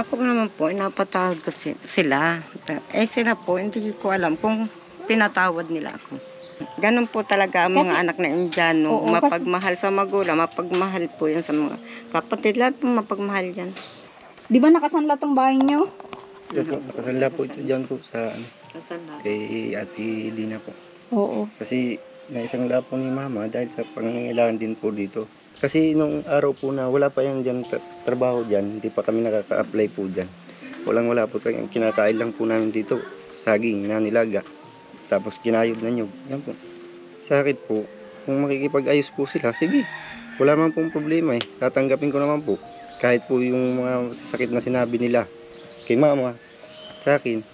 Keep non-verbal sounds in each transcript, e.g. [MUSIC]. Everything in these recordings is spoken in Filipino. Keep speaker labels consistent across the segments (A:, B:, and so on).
A: Ako naman po, napatawad ko si- sila. Eh sila po, hindi ko alam kung pinatawad nila ako. Ganun po talaga ang mga
B: Kasi-
A: anak na Indiano.
B: Oo, kasi-
A: mapagmahal sa magulang, mapagmahal po yan sa mga kapatid. Lahat po mapagmahal yan.
B: Di ba nakasanla tong bahay nyo?
C: Ito po, nakasanla po ito dyan po sa ano, kay Ate Dina po.
B: Oo.
C: Kasi naisang po ni Mama dahil sa pangangailangan din po dito. Kasi nung araw po na wala pa yan dyan tra- trabaho dyan, hindi pa kami nakaka-apply po dyan. Walang wala po tayo. Kinakain lang po namin dito, saging na nilaga. Tapos kinayod na nyug. Yan po. Sa akin po, kung makikipag-ayos po sila, sige. Wala man pong problema eh. Tatanggapin ko naman po. Kahit po yung mga sakit na sinabi nila kay mama, sa akin,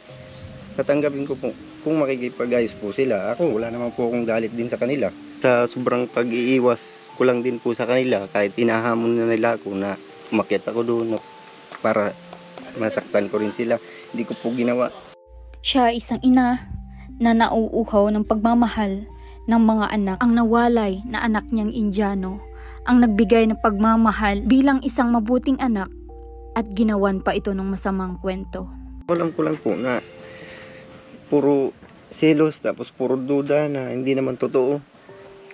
C: tatanggapin ko po. Kung makikipag-ayos po sila, ako wala naman po akong galit din sa kanila. Sa sobrang pag-iiwas ko lang din po sa kanila, kahit inahamon na nila ako na umakyat ako doon para masaktan ko rin sila. Hindi ko po ginawa.
D: Siya isang ina na nauuhaw ng pagmamahal ng mga anak. Ang nawalay na anak niyang Indiano ang nagbigay ng pagmamahal bilang isang mabuting anak at ginawan pa ito ng masamang kwento.
C: Alam ko lang po na puro selos tapos puro duda na hindi naman totoo.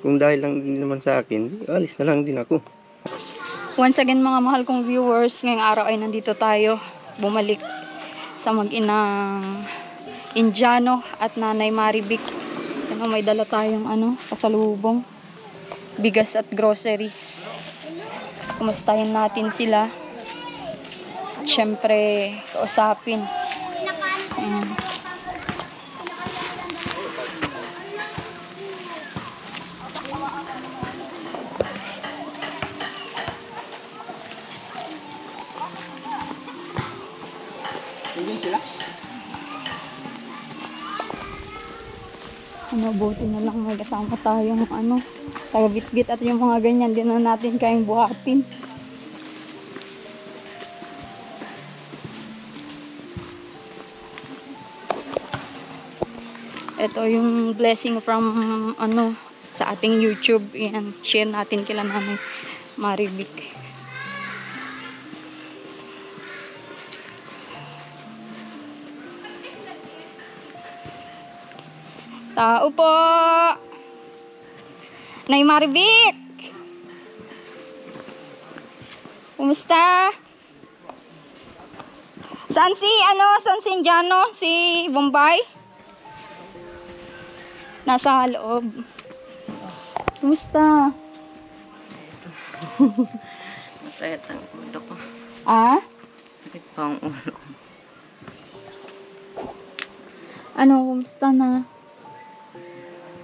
C: Kung dahil lang din naman sa akin, alis na lang din ako.
B: Once again mga mahal kong viewers, ngayong araw ay nandito tayo bumalik sa mag-inang Indiano at Nanay Marivic. Ano, may dala tayong ano, kasalubong, bigas at groceries. Kumustahin natin sila. At syempre, kausapin. Ano, buti na lang may kasama tayong ano, taga-bit-bit at yung mga ganyan, din na natin kayang buhatin. Ito yung blessing from ano sa ating YouTube. Yan, share natin kila namin Marivic. Tao po! Nay Marivic! Kumusta? Saan si, ano, saan si Indiano? Si Bombay? Nasa loob. Kumusta?
A: Masaya ang ulo ko.
B: Ah?
A: Sakit pa ang ulo ko.
B: Ano, kumusta na?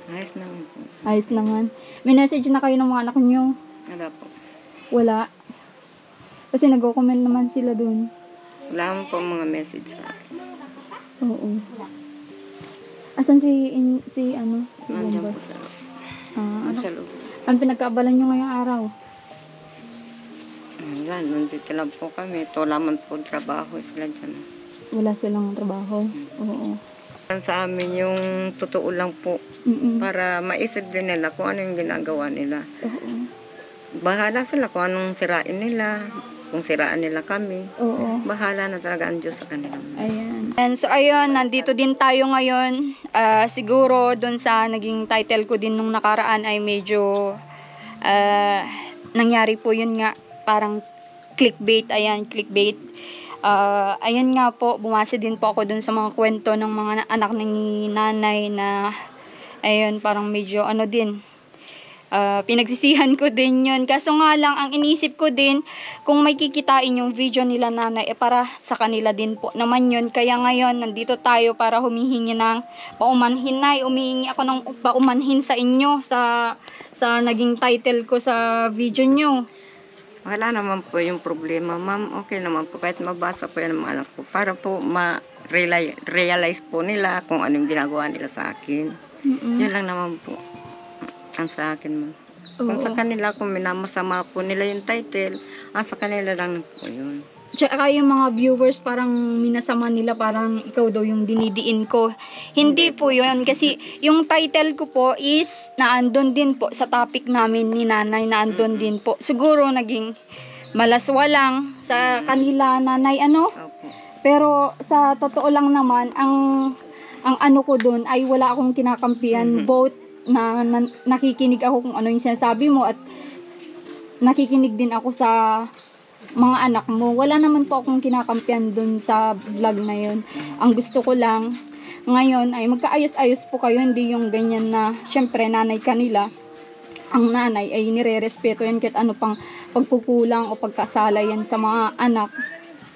A: Ayos naman po.
B: Ayos naman. May message na kayo ng mga anak nyo?
A: Wala po.
B: Wala. Kasi nag-comment naman sila dun.
A: Wala naman po mga message sa akin.
B: Oo. Asan si, in, si ano? Si
A: Nandiyan po sa loob.
B: Ah, ano,
A: Sa loob.
B: ano pinagkaabalan nyo ngayong araw?
A: Yan, nandito lang po kami. Ito lamang po trabaho sila dyan.
B: Wala silang trabaho. Oo.
A: Sa amin yung totoo lang po
B: Mm-mm.
A: para maisip din nila kung ano yung ginagawa nila.
B: Oo.
A: Bahala sila kung anong sirain nila, kung siraan nila kami.
B: Oo.
A: Bahala na talaga ang Diyos sa kanila.
B: Ayan. And so ayun, nandito din tayo ngayon. Ah, siguro doon sa naging title ko din nung nakaraan ay medyo ah, nangyari po yun nga parang clickbait. Ayan, clickbait. Ah, ayan nga po, bumase din po ako dun sa mga kwento ng mga na- anak ni nanay na ayun, parang medyo ano din, Ah, pinagsisihan ko din yun. Kaso nga lang, ang inisip ko din, kung may kikitain yung video nila nanay, eh para sa kanila din po naman yun. Kaya ngayon, nandito tayo para humihingi ng paumanhin na. Umihingi ako ng paumanhin sa inyo sa, sa naging title ko sa video nyo.
A: Wala naman po yung problema, ma'am. Okay naman po. Kahit mabasa po yan ng mga anak ko. Para po ma-realize po nila kung ano yung ginagawa nila sa akin.
B: Mm-mm.
A: Yun lang naman po ang sa akin, ma'am. Kung
B: Oo.
A: sa kanila, kung minamasama po nila yung title, ang sa kanila lang po yun.
B: Tsaka yung mga viewers parang minasama nila parang ikaw daw yung dinidiin ko. Hindi po yun. Kasi yung title ko po is naandun din po sa topic namin ni nanay. Naandun din po. Siguro naging malaswa lang sa kanila nanay ano.
A: Opo.
B: Pero sa totoo lang naman, ang ang ano ko doon ay wala akong kinakampihan.
A: Mhm.
B: Both na, na- nakikinig ako kung ano yung sinasabi mo at nakikinig din ako sa mga anak mo. Wala naman po akong kinakampihan doon sa vlog na yun. Ang gusto ko lang ngayon ay magkaayos-ayos po kayo, hindi yung ganyan na syempre nanay kanila. Ang nanay ay nire-respeto yan kahit ano pang pagkukulang o pagkasala yan sa mga anak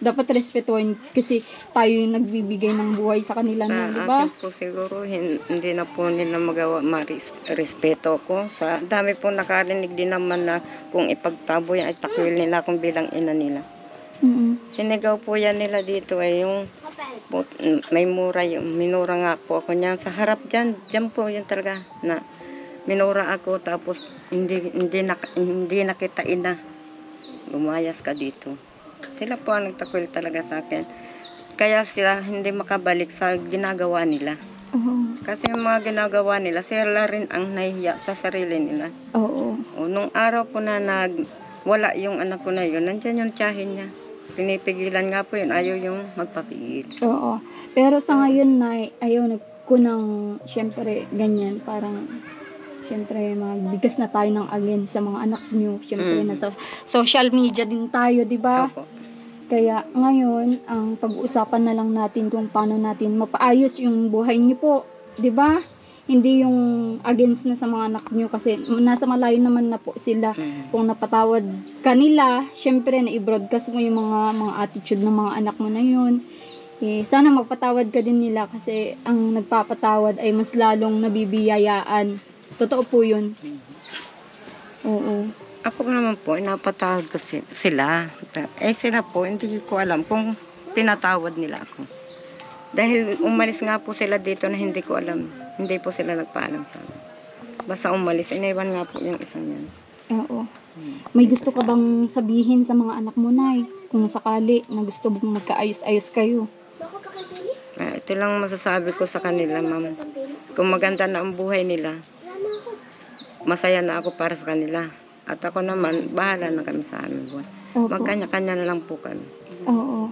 B: dapat respetuhin kasi tayo yung nagbibigay ng buhay sa kanila
A: Sa
B: na, di ba?
A: akin po siguro, hin- hindi na po nila magawa ma-respeto ko. Sa dami po nakarinig din naman na kung ipagtabo yan ay takwil nila akong bilang ina nila.
B: Mm-mm.
A: Sinigaw po yan nila dito ay yung po- may mura yung minura nga po ako niyan sa harap diyan diyan po yan talaga na minura ako tapos hindi hindi na, hindi nakita ina lumayas ka dito sila po ang nagtakwil talaga sa akin kaya sila hindi makabalik sa ginagawa nila
B: Oo.
A: kasi yung mga ginagawa nila sila rin ang nahihiya sa sarili nila
B: Oo.
A: o, nung araw po na nag, wala yung anak ko na yun, nandyan yung tiyahin niya. Pinipigilan nga po yun, ayaw yung magpapigil.
B: Oo. Pero sa ngayon na ayaw na syempre ganyan parang syempre magbigas na tayo ng alin sa mga anak nyo. Syempre
A: Mm.
B: nasa social media din tayo, di ba?
A: Opo.
B: Kaya ngayon, ang pag-uusapan na lang natin kung paano natin mapaayos yung buhay niyo po, 'di ba? Hindi yung against na sa mga anak niyo kasi nasa malayo naman na po sila.
A: Mm.
B: Kung napatawad kanila, syempre na i-broadcast mo yung mga mga attitude ng mga anak mo na yun. Eh, sana magpatawad ka din nila kasi ang nagpapatawad ay mas lalong nabibiyayaan. Totoo po yun. Oo.
A: Ako naman po, napatawad ko si- sila. Eh sila po, hindi ko alam kung pinatawad nila ako. Dahil umalis nga po sila dito na hindi ko alam. Hindi po sila nagpaalam sa akin. Basta umalis, iniwan nga po yung isang yan.
B: Oo. May gusto ka bang sabihin sa mga anak mo, Nay? Kung sakali na gusto mong magkaayos-ayos kayo.
A: Eh, ito lang masasabi ko sa kanila, ma'am. Kung maganda na ang buhay nila, masaya na ako para sa kanila. At ako naman, bahala na kami sa aming.
B: Opo.
A: Magkanya-kanya na lang po kami.
B: Oo.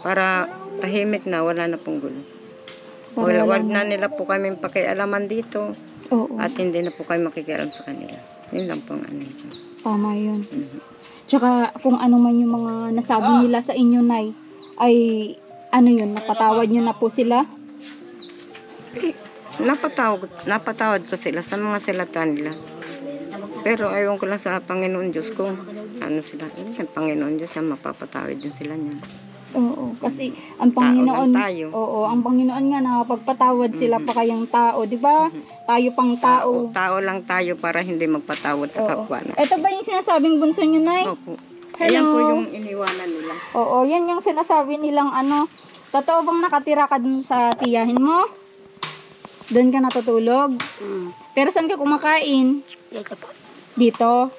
A: Para tahimik na, wala na pong gulo. Wala,
B: wala
A: na nila po kami pakialaman dito
B: Oo.
A: at hindi na po kami makikialam sa kanila. Yun lang po ang ano.
B: Tama yun.
A: Mhm.
B: Tsaka kung ano man yung mga nasabi nila sa inyo, Nay, ay ano yun, napatawad nyo na po sila?
A: Napatawad, napatawad ko sila sa mga silata nila. Pero ayaw ko lang sa Panginoon Diyos kung ano sila. Yan, Panginoon Diyos yan, mapapatawad din sila niya.
B: Oo, kasi ang Panginoon,
A: tayo.
B: oo, ang Panginoon nga nakapagpatawad sila pa kayang tao, di ba? Tayo pang tao.
A: Tao, tao lang tayo para hindi magpatawad sa kapwa.
B: Ito ba yung sinasabing bunso nyo, Nay?
A: Opo.
B: Hello?
A: Ayan po yung iniwanan nila.
B: Oo, yan yung sinasabi nilang ano. Totoo bang nakatira ka dun sa tiyahin mo? Doon ka natutulog? Pero saan ka kumakain? Dito.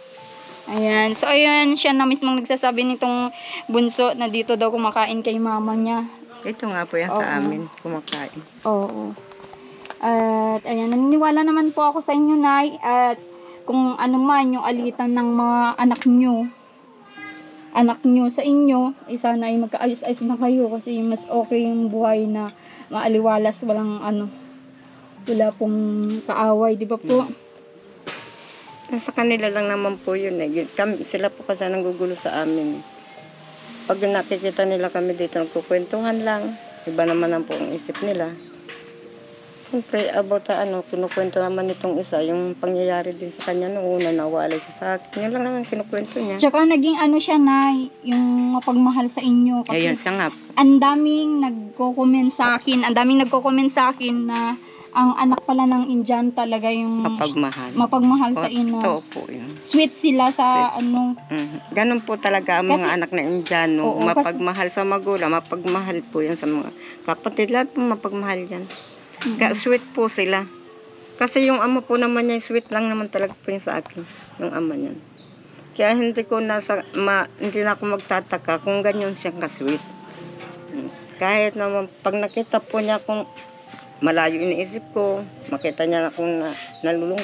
B: Ayan. So, ayan, siya na mismong nagsasabi nitong bunso na dito daw kumakain kay mama niya.
A: Ito nga po yan
B: Oo.
A: sa amin, kumakain.
B: Oo. At, ayan, naniniwala naman po ako sa inyo, Nay. At, kung ano man yung alitan ng mga anak nyo, anak nyo sa inyo, eh sana ay magkaayos-ayos na kayo kasi mas okay yung buhay na maaliwalas, walang ano, wala pong kaaway, di ba po?
A: Sa kanila lang naman po yun eh. Kami, sila po kasi nanggugulo sa amin. Pag nakikita nila kami dito, nagkukwentuhan lang. Iba naman ang po ang isip nila. Siyempre, about ano, kinukwento naman itong isa, yung pangyayari din sa kanya noong una, nawalay siya sa akin. Yun lang naman kinukwento niya.
B: Tsaka naging ano siya na, yung mapagmahal sa inyo. Kasi
A: Ayun, siya nga
B: ang daming nagko-comment sa akin, ang daming nagko-comment sa akin na ang anak pala ng Indian talaga yung
A: Mapagmahal.
B: mapagmahal sa
A: O,
B: ino.
A: Totoo po yun.
B: Sweet sila sa ano,
A: Mhm. Ganun po talaga ang
B: Kasi-
A: mga anak na Indiano.
B: Oo, kasi-
A: mapagmahal sa magulang, mapagmahal po yan sa mga kapatid. Lahat po mapagmahal yan. Kaya sweet po sila. Kasi yung ama po naman niya, sweet lang naman talaga po yun sa akin. Yung ama niya. Kaya hindi ko nasa, ma, hindi na ako magtataka kung ganyan siyang ka-sweet. Mm. Kahit naman, pag nakita po niya kung malayo iniisip ko, makita niya na kung na, nalulung,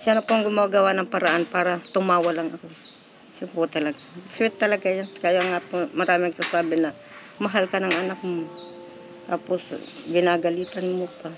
A: siya na pong gumagawa ng paraan para tumawa lang ako. Siya po talaga. Sweet talaga yan. Kaya nga po maraming nagsasabi na mahal ka ng anak mo. Tapos ginagalitan mo pa.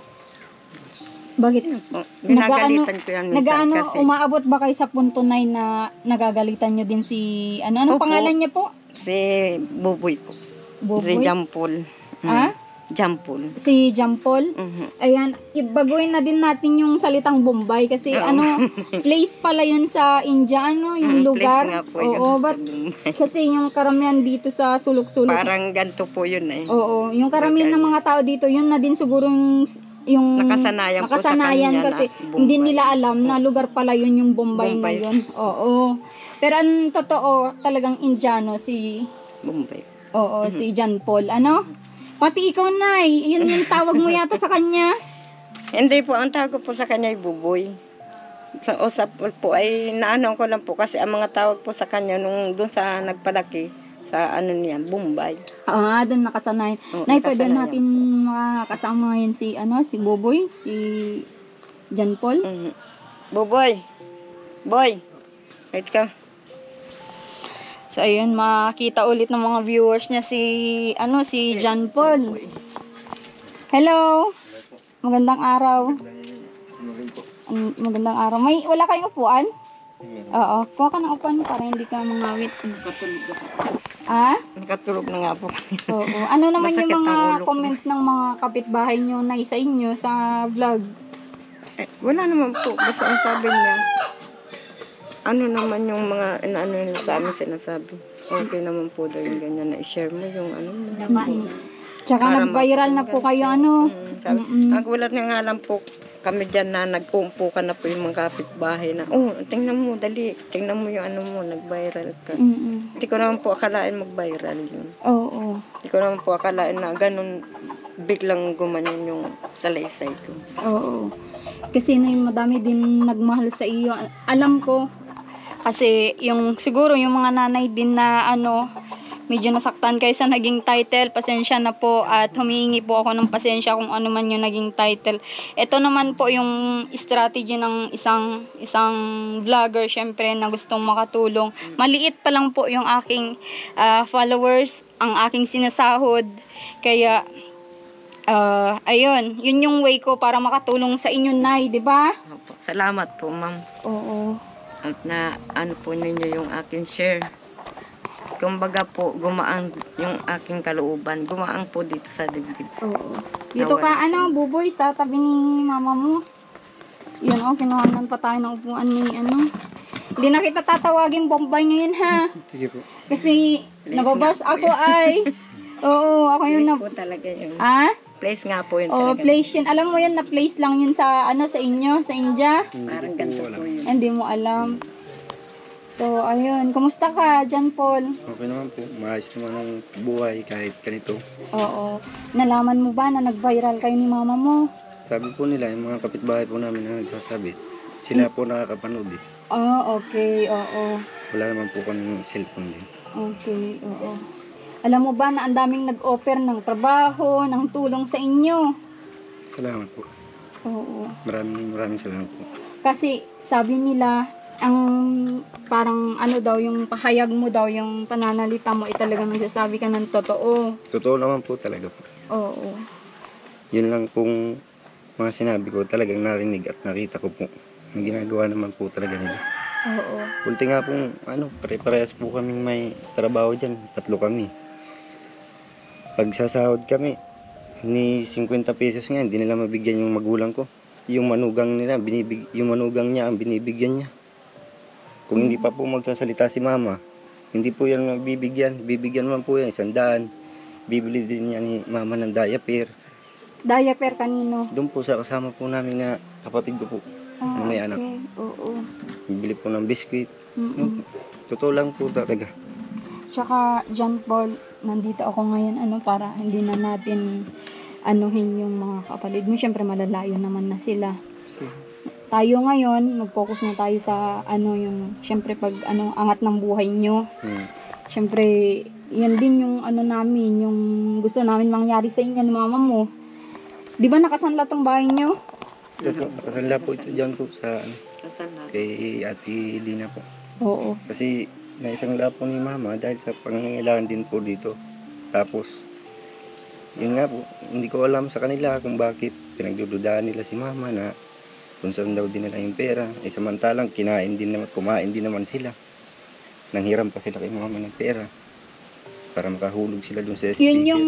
B: Bakit?
A: Po. Ginagalitan ko yan minsan
B: Nagaano,
A: kasi.
B: umaabot ba kayo sa punto na na nagagalitan nyo din si, ano, ano
A: Opo.
B: pangalan niya po?
A: si Buboy po. Si
B: Buboy?
A: Jampol. Mm.
B: Ah?
A: Jampol.
B: Si Jampol?
A: Mhm.
B: Ayan, ibaguhin na din natin yung salitang Bombay kasi
A: Oo.
B: ano, [LAUGHS] place pala yun sa India, ano, yung
A: Mm,
B: lugar.
A: place nga po yun.
B: Oo, but [LAUGHS] kasi yung karamihan dito sa sulok-sulok.
A: Parang ganito po yun eh.
B: Oo, yung karamihan ng mga tao dito, yun na din siguro yung, yung
A: Nakasanayan po sa
B: nakasanayan kasi
A: na
B: hindi nila alam na lugar pala yun yung Bombay,
A: Bombay.
B: na yun. Oo. Pero ang totoo, talagang Indiano si
A: Bombay.
B: Oo, si John Paul. Ano? Pati ikaw, Nay. Yun yung tawag mo yata sa kanya.
A: Hindi po, ang tawag ko po sa kanya ay Buboy. Sa usap po ay naano ko lang po kasi ang mga tawag po sa kanya nung doon sa nagpalaki sa ano niya, Bombay.
B: Ah, doon nakasanay.
A: Oo,
B: Nay, pwede
A: nakasanayan.
B: natin makakasama ngayon si, ano, si Boboy, si John Paul.
A: Mhm. Buboy. Boy. Wait ka.
B: So, ayun, makita ulit ng mga viewers niya si, ano, si John Paul. Hello! Magandang araw. Ang Magandang araw. May, wala kayong upuan? Oo. Kuha ka ng upuan para hindi ka mangawit. Ah?
A: Nakatulog na nga po.
B: Oo. Ano naman yung
A: Masakit ang
B: mga comment ng mga kapitbahay nyo na sa inyo sa vlog?
A: Eh, wala naman po. Basta ang sabi niya, ano naman yung mga ano nila sa amin sinasabi. Okay naman po daw yung ganyan na i-share mo yung ano mo.
B: Tsaka
A: Para
B: nag-viral na po kayo ano.
A: Mm, sabi. Nagulat nga nga lang po kami dyan na nagpumpukan na po yung mga kapitbahay na, oh, tingnan mo, dali, tingnan mo yung ano mo, nag-viral ka.
B: Mm-mm.
A: Hindi ko naman po akalain mag-viral yun.
B: Oo.
A: Hindi ko naman po akalain na ganun biglang gumanyan yung salaysay ko.
B: Oo. Kasi na yung madami din nagmahal sa iyo. Alam ko. Kasi yung siguro yung mga nanay din na ano, medyo nasaktan kayo sa naging title. Pasensya na po at humihingi po ako ng pasensya kung ano man yung naging title. Ito naman po yung strategy ng isang isang vlogger syempre na gustong makatulong. Maliit pa lang po yung aking ah, followers, ang aking sinasahod. Kaya Ah, ayun, yun yung way ko para makatulong sa inyo, Nay, di ba?
A: Salamat po, ma'am.
B: Oo.
A: At na ano po ninyo yung akin share. Kumbaga po, gumaan yung aking kalooban. Gumaan po dito sa dibdib.
B: Oo. Dito ka, ano, buboy, sa tabi ni mama mo. Yun, oh, kinuhanan pa tayo ng upuan ni, ano. Hindi na kita tatawagin Bombay ngayon, ha?
C: Sige po.
B: Kasi,
A: Please
B: nababas
A: po
B: ako ay. [LAUGHS] Oo, ako yun na.
A: Po talaga yun.
B: Ah?
A: Place nga po yun
B: Oh,
A: talaga.
B: place yun. Alam mo yun, na place lang yun sa, ano, sa inyo, sa India.
A: Parang
C: Hindi
A: ganito
C: po alam.
A: po yun.
B: Hindi mo alam. So, ayun. Kumusta ka, John Paul?
C: Okay naman po. Maayos naman ang buhay kahit ganito.
B: Oo. Nalaman mo ba na nag-viral kayo ni mama mo?
C: Sabi po nila, yung mga kapitbahay po namin na nagsasabi, sila po nakakapanood eh.
B: Oh, okay. Oo.
C: Wala naman po kami cellphone din.
B: Okay. Oo. Alam mo ba na ang daming nag-offer ng trabaho, ng tulong sa inyo?
C: Salamat po.
B: Oo.
C: Maraming maraming salamat po.
B: Kasi sabi nila, ang parang ano daw, yung pahayag mo daw, yung pananalita mo, ay talagang nagsasabi ka ng totoo.
C: Totoo naman po talaga po.
B: Oo.
C: Yun lang pong mga sinabi ko talagang narinig at nakita ko po. Ang ginagawa naman po talaga nila.
B: Oo.
C: Ulti nga pong ano, pare-parehas po kaming may trabaho dyan. Tatlo kami. Pag sasahod kami, ni 50 pesos nga, hindi nila mabigyan yung magulang ko. Yung manugang nila, binibig, yung manugang niya ang binibigyan niya. Kung hindi pa po magsasalita si mama, hindi po yan mabibigyan. Bibigyan man po yan, isang daan. Bibili din niya ni mama ng diaper.
B: Diaper kanino?
C: Doon po sa kasama po namin na kapatid ko po.
B: Ah,
C: May anak.
B: okay. Oo.
C: Bibili po ng biskuit.
B: Mm-mm.
C: Totoo lang po talaga.
B: Tsaka, John Paul, nandito ako ngayon, ano, para hindi na natin anuhin yung mga kapatid mo. Siyempre, malalayo naman na sila. Tayo ngayon, mag-focus na tayo sa, ano, yung, siyempre, pag, ano, angat ng buhay nyo.
C: Hmm.
B: Siyempre, yan din yung, ano namin, yung gusto namin mangyari sa inyo, ni mama mo. Di ba nakasanla tong bahay nyo?
C: Nakasanla po ito dyan po sa ano, kay Ate Lina po.
B: Oo.
C: Kasi na isang lapo ni mama dahil sa pangangailangan din po dito. Tapos, yun nga po, hindi ko alam sa kanila kung bakit pinagdududaan nila si mama na kung saan daw din nila yung pera. Eh samantalang kinain din naman, kumain din naman sila. Nanghiram pa sila kay mama ng pera para makahulog sila dun sa SPG.
B: Yun yung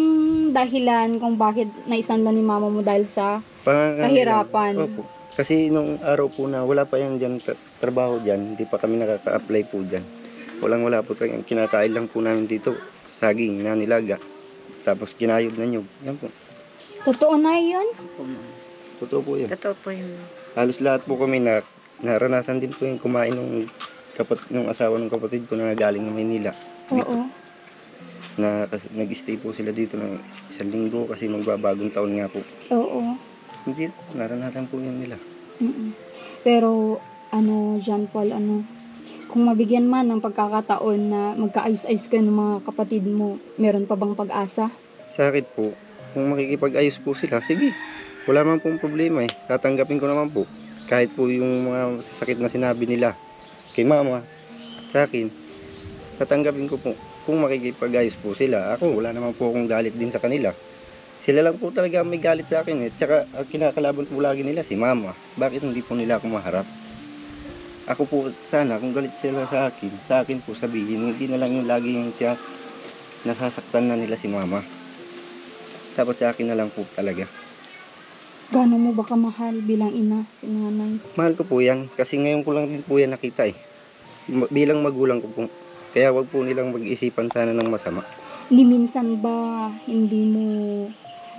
B: dahilan kung bakit naisanla ni mama mo dahil sa kahirapan.
C: Opo. Kasi nung araw po na wala pa yan dyan, tra- trabaho dyan, hindi pa kami nakaka-apply po dyan. Walang wala po tayo. Kinakain lang po namin dito, saging na nilaga. Tapos kinayod na nyug. Yan po.
B: Totoo na yun?
C: Totoo po yan.
A: Totoo po yun.
C: Halos lahat po kami na naranasan din po yung kumain ng kapat ng asawa ng kapatid ko na galing ng Maynila.
B: Oo.
C: Na kasi nag-stay po sila dito ng isang linggo kasi magbabagong taon nga po.
B: Oo.
C: Hindi, naranasan po yan nila.
B: Mm-mm. Pero, ano, John Paul, ano, kung mabigyan man ng pagkakataon na magkaayos-ayos kayo ng mga kapatid mo, meron pa bang pag-asa?
C: Sa akin po, kung makikipag-ayos po sila, sige. Wala man pong problema eh. Tatanggapin ko naman po. Kahit po yung mga sakit na sinabi nila kay mama, sa akin, tatanggapin ko po. Kung makikipag-ayos po sila, ako wala naman po akong galit din sa kanila. Sila lang po talaga may galit sa akin eh. Tsaka kinakalaban po lagi nila si mama. Bakit hindi po nila ako maharap? Ako po sana kung galit sila sa akin, sa akin po sabihin, hindi na lang yung lagi yung siya nasasaktan na nila si mama. Tapos sa akin na lang po talaga.
B: Gano'n mo ba kamahal bilang ina, si nanay?
C: Mahal ko po yan kasi ngayon ko lang din po yan nakita eh. Bilang magulang ko po. Kaya wag po nilang mag-isipan sana ng masama.
B: Ni minsan ba hindi mo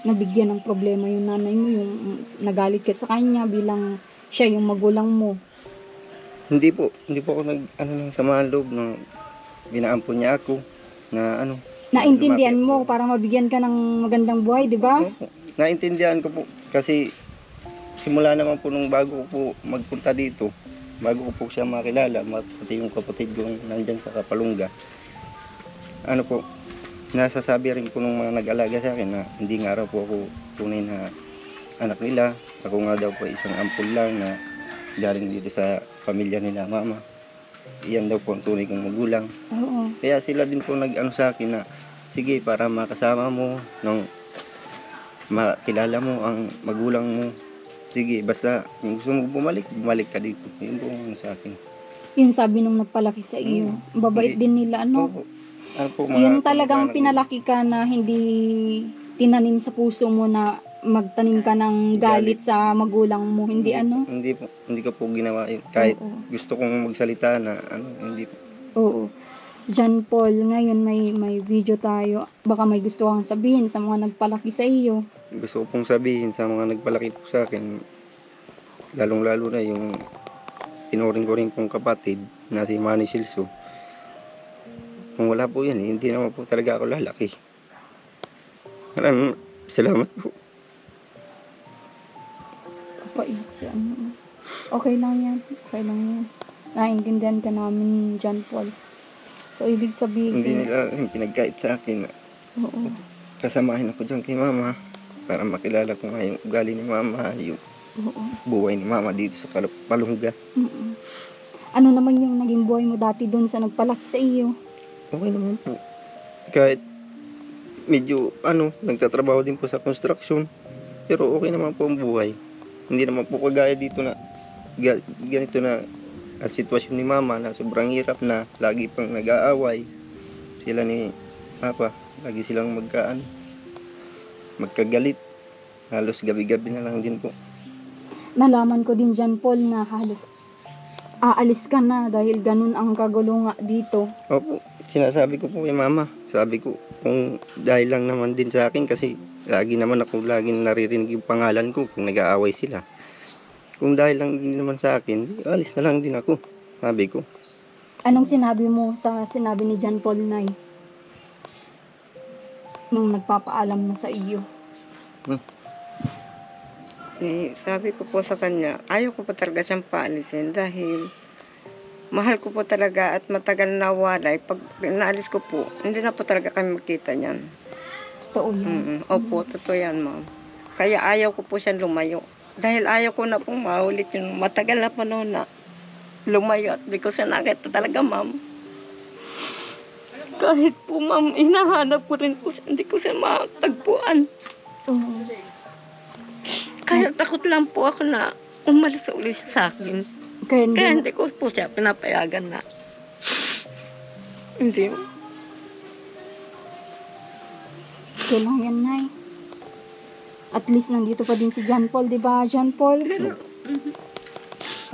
B: nabigyan ng problema yung nanay mo, yung nagalit ka sa kanya bilang siya yung magulang mo?
C: Hindi po, hindi po ako nag ano ng samahan loob na binaampon niya ako na ano.
B: Naintindihan mo para mabigyan ka ng magandang buhay, di ba?
C: Opo. Naintindihan ko po kasi simula naman po nung bago ko po magpunta dito, bago ko po siya makilala, ma- pati yung kapatid ko nandyan sa Kapalungga. Ano po, nasasabi rin po nung mga nag-alaga sa akin na hindi nga raw po ako tunay na anak nila. Ako nga daw po isang ampul lang na galing dito sa pamilya nila mama. Iyan daw po ang tunay kong magulang.
B: Oo.
C: Kaya sila din po nag-ano sa akin na sige para makasama mo nung makilala mo ang magulang mo. Sige, basta kung gusto mo bumalik, bumalik ka dito. Yun po ang sa akin.
B: Yun sabi nung nagpalaki sa iyo.
C: Mm.
B: Babait
C: Hindi.
B: din nila, ano?
C: Opo. Ano po, mga
B: Yung talagang pinalaki ka na hindi tinanim sa puso mo na magtanim ka ng galit sa magulang mo. Hindi ano?
C: Hindi po, hindi ko po ginawa yun. Kahit
B: Oo.
C: gusto kong magsalita na ano, hindi po.
B: Oo. John Paul, ngayon may may video tayo. Baka may gusto kang sabihin sa mga nagpalaki sa iyo.
C: Gusto ko pong sabihin sa mga nagpalaki po sa akin, lalong-lalo na yung tinuring ko rin pong kapatid na si Manny Silso. Kung wala po yan, eh, hindi naman po talaga ako lalaki. Maraming salamat po.
B: Kapait si ano. Okay lang yan. Okay lang yan. Naintindihan ka namin, John Paul. So, ibig sabihin,
C: Hindi nila rin pinagkait sa akin
B: oo,
C: kasamahin ako dyan kay mama para makilala ko nga yung ugali ni mama, yung
B: oo,
C: buhay ni mama dito sa Pal- Palungga.
B: mm Ano naman yung naging buhay mo dati doon sa nagpalaki sa iyo?
C: Okay naman po. Kahit medyo ano, nagtatrabaho din po sa construction. Pero okay naman po ang buhay. Hindi naman po kagaya dito na ga- ganito na at sitwasyon ni mama na sobrang hirap na lagi pang nag-aaway. Sila ni Papa, lagi silang magkaan magkagalit. Halos gabi-gabi na lang din po.
B: Nalaman ko din, John Paul, na halos aalis ka na dahil ganun ang kagulo nga dito.
C: Opo, sinasabi ko po kay mama. Sabi ko, kung dahil lang naman din sa akin kasi lagi naman ako lagi naririnig yung pangalan ko kung nag-aaway sila. Kung dahil lang din naman sa akin, alis na lang din ako. Sabi ko,
B: Anong sinabi mo sa sinabi ni John Paul Nay? Nung nagpapaalam na sa iyo.
A: Eh, sabi ko po sa kanya, ayaw ko po talaga siyang paalisin dahil mahal ko po talaga at matagal na walay. Pag naalis ko po, hindi na po talaga kami makita niyan.
B: Totoo yan.
A: Mm-mm. Opo, totoo yan, ma'am. Kaya ayaw ko po siyang lumayo. Dahil ayaw ko na pong maulit yung matagal na panahon na lumayo at di ko siya nakita talaga, ma'am. Kahit po ma'am, hinahanap ko rin po siya. Hindi ko siya matagpuan.
B: Oo.
A: Kaya takot lang po ako na umalis ulit siya sa akin.
B: Kaya hindi,
A: Kaya hindi ko po siya pinapayagan na. Hindi.
B: Okay lang yan, Nay. At least nandito pa din si John Paul, di ba, John Paul?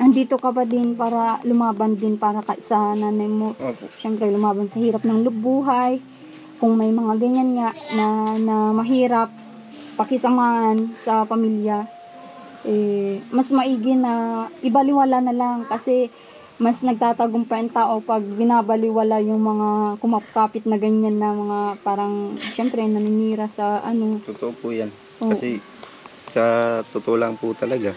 B: Andito ka pa din para lumaban din para ka sa nanay mo.
C: Opo.
B: Siyempre, lumaban sa hirap ng buhay. Kung may mga ganyan nga na, na mahirap, pakisamahan sa pamilya, eh, mas maigi na ibaliwala na lang kasi mas nagtatagumpay ang tao pag binabaliwala yung mga kumapkapit na ganyan na mga parang, siyempre, naninira sa ano.
C: Totoo po yan.
B: Oo.
C: Kasi sa totoo lang po talaga.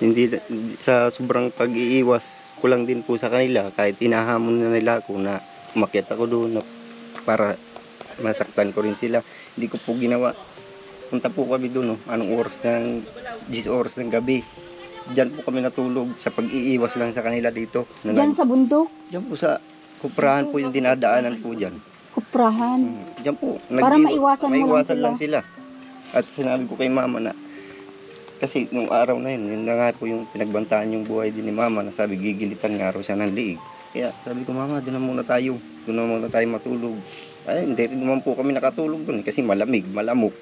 C: Hindi sa sobrang pag-iiwas ko lang din po sa kanila kahit inahamon na nila ako na umakyat ako doon na para masaktan ko rin sila. Hindi ko po ginawa. Punta po kami doon, no? anong oras ng 10 oras ng gabi. Diyan po kami natulog sa pag-iiwas lang sa kanila dito. Na
B: Diyan sa bundok,
C: Diyan po sa kuprahan po yung dinadaanan po diyan.
B: kuprahan.
C: Mm, Diyan po.
B: Para maiwasan mo lang
C: maiwasan
B: sila.
C: lang sila. At sinabi ko kay mama na kasi nung araw na yun, yun na nga po yung pinagbantaan yung buhay din ni mama na sabi gigilitan nga raw siya ng liig. Kaya sabi ko mama, doon na muna tayo. Doon na muna tayo matulog. Ay, hindi rin naman po kami nakatulog doon kasi malamig, malamok.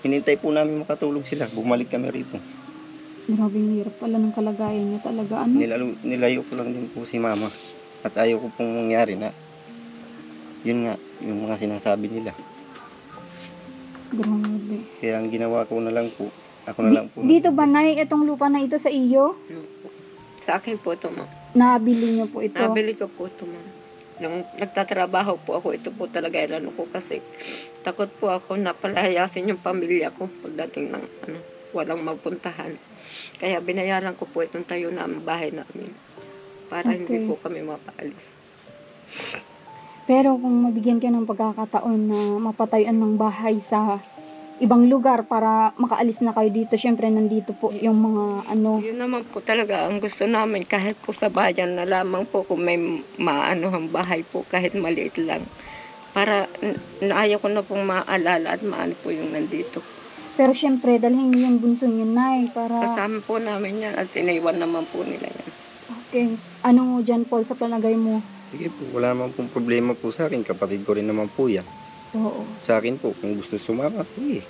C: Hinintay po namin makatulog sila. Bumalik kami rito.
B: Grabe yung hirap pala ng kalagayan niya talaga. Ano?
C: Nilalo, nilayo ko lang din po si mama. At ayaw ko pong mangyari na yun nga, yung mga sinasabi nila.
B: Grabe.
C: Kaya ang ginawa ko na lang po, ako na
B: Di-
C: lang po.
B: dito ba, Nay, itong lupa na ito sa iyo?
A: Sa akin po ito, ma'am.
B: Nabili niyo po ito?
A: Nabili ko po ito, ma'am. Nung nagtatrabaho po ako, ito po talaga yung ano ko kasi takot po ako na palayasin yung pamilya ko pagdating ng ano, walang mapuntahan. Kaya binayaran ko po itong tayo namin, bahay namin. Para hindi
B: Okay.
A: po kami mapaalis.
B: Pero kung mabigyan ka ng pagkakataon na mapatayan ng bahay sa ibang lugar para makaalis na kayo dito, syempre nandito po yung mga ano,
A: Yun naman po talaga ang gusto namin kahit po sa bayan na lamang po kung may maano ang bahay po kahit maliit lang. Para n- naayaw ko na pong maalala at maano po yung nandito.
B: Pero syempre dalhin niyo yung bunso niyo, Nay, para,
A: Kasama po namin yan at tinaiwan naman po nila yan.
B: okay, ano dyan, Paul, sa palagay mo?
C: Sige po, wala naman pong problema po sa akin. Kapatid ko rin naman po yan.
B: Oo.
C: Sa akin po, kung gusto sumama, sige.